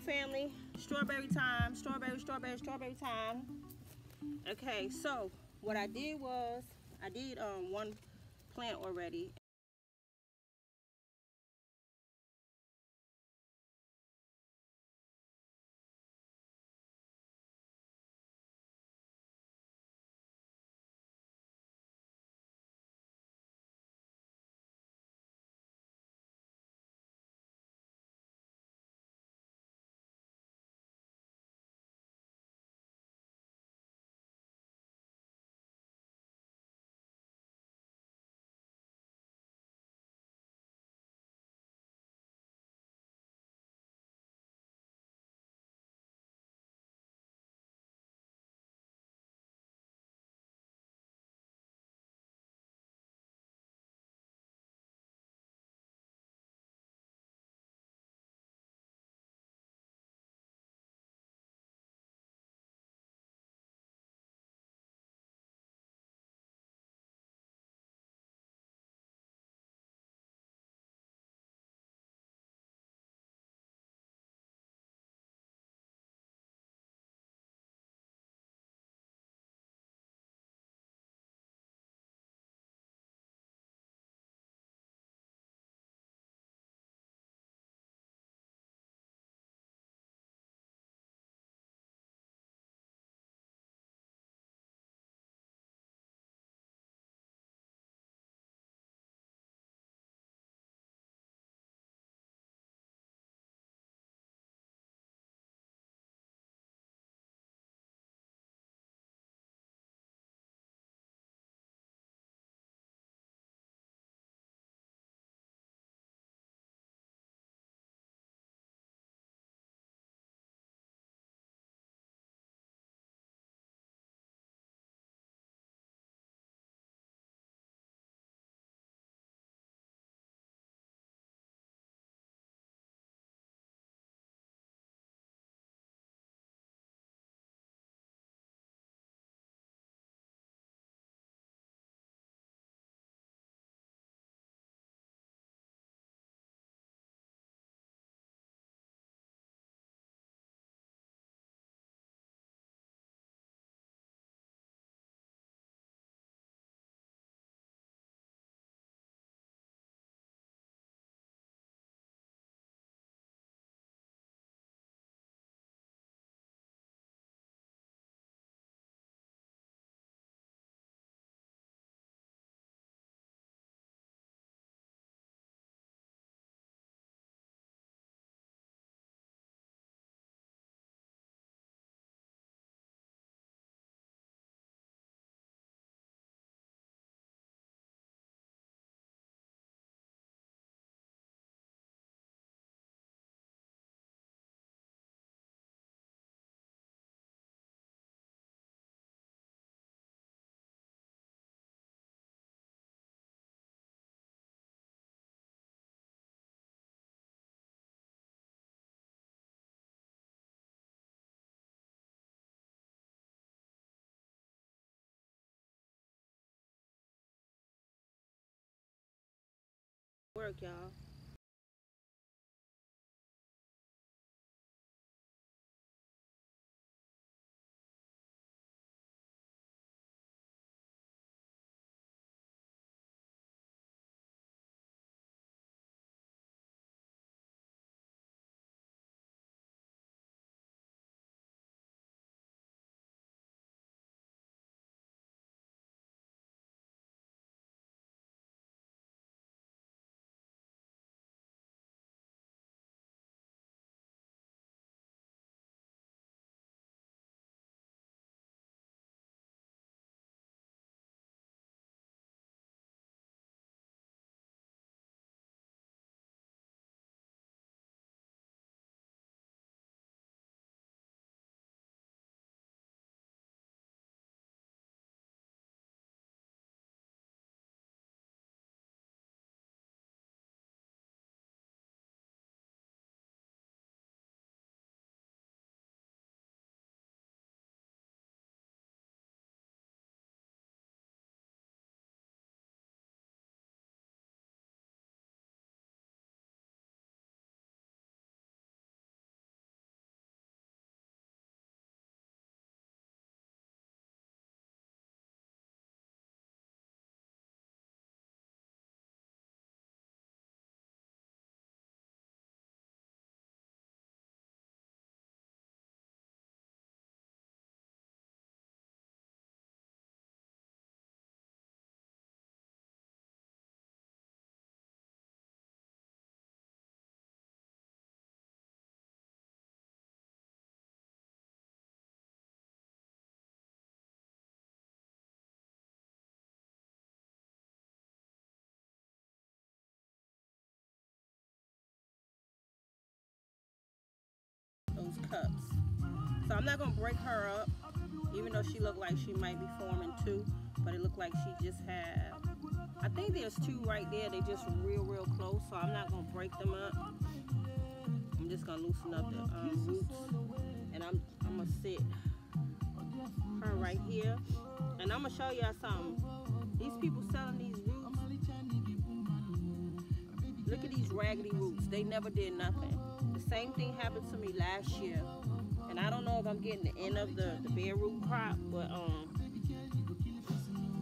Family. Strawberry time. Strawberry, strawberry, strawberry time. Okay, so what I did was I did um one plant already work, y'all. So I'm not gonna break her up, even though she looked like she might be forming two, but it looked like she just had, I think there's two right there. They just real, real close, so I'm not gonna break them up. I'm just gonna loosen up the um, roots, and I'm, I'm gonna sit her right here, and I'm gonna show y'all something. These people selling these roots. Look at these raggedy roots. They never did nothing. The same thing happened to me last year. And I don't know if I'm getting the end of the, the root crop, but um,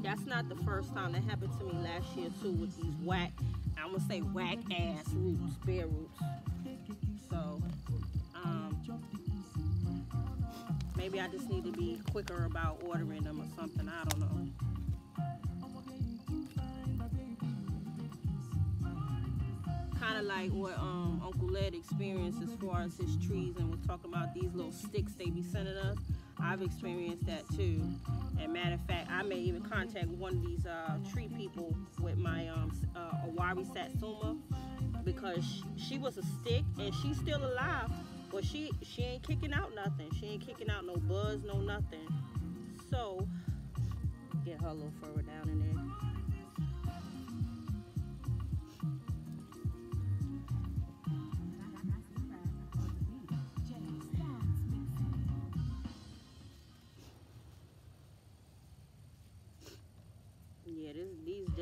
that's not the first time that happened to me last year too with these whack, I'm gonna say whack ass roots, bare roots. So, um, maybe I just need to be quicker about ordering them or something. I don't know. Of like what um, Uncle Led experienced as far as his trees, and we're talking about these little sticks they be sending us. I've experienced that too. And matter of fact, I may even contact one of these uh, tree people with my um, uh, Owari Satsuma because she, she was a stick and she's still alive, but she she ain't kicking out nothing. She ain't kicking out no buzz, no nothing. So get her a little further down in there.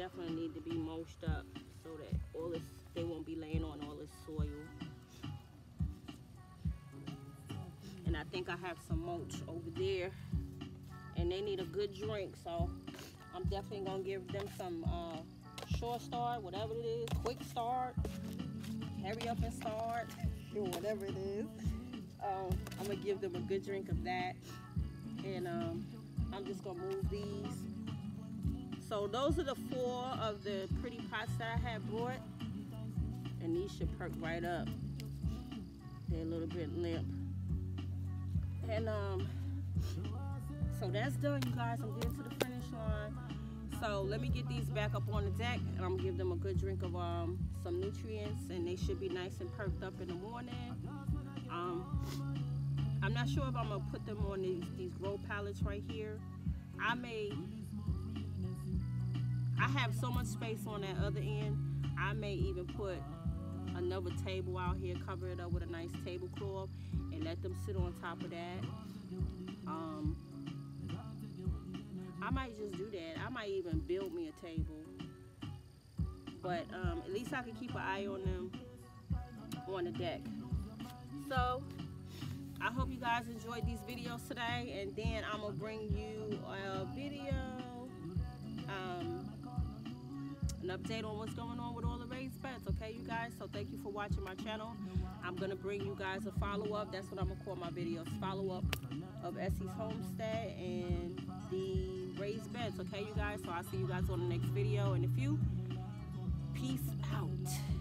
Definitely need to be mulched up so that all this they won't be laying on all this soil. And I think I have some mulch over there and they need a good drink so I'm definitely gonna give them some uh, short start, whatever it is, quick start, hurry up and start, whatever it is. Um, I'm gonna give them a good drink of that and um, I'm just gonna move these so those are the four of the pretty pots that I had brought. And these should perk right up. They're a little bit limp. And um, so that's done, you guys. I'm getting to the finish line. So let me get these back up on the deck and I'm gonna give them a good drink of um, some nutrients and they should be nice and perked up in the morning. Um, I'm not sure if I'm gonna put them on these, these grow pallets right here. I may I have so much space on that other end. I may even put another table out here, cover it up with a nice tablecloth, and let them sit on top of that. Um, I might just do that. I might even build me a table. But um, at least I can keep an eye on them on the deck. So, I hope you guys enjoyed these videos today. And then I'm going to bring you a video. Um, update on what's going on with all the raised beds okay you guys? So thank you for watching my channel. I'm gonna bring you guys a follow-up. That's what i'm gonna call my videos follow-up of Esi's homestead and the raised beds okay you guys? So i'll see you guys on the next video in a few peace out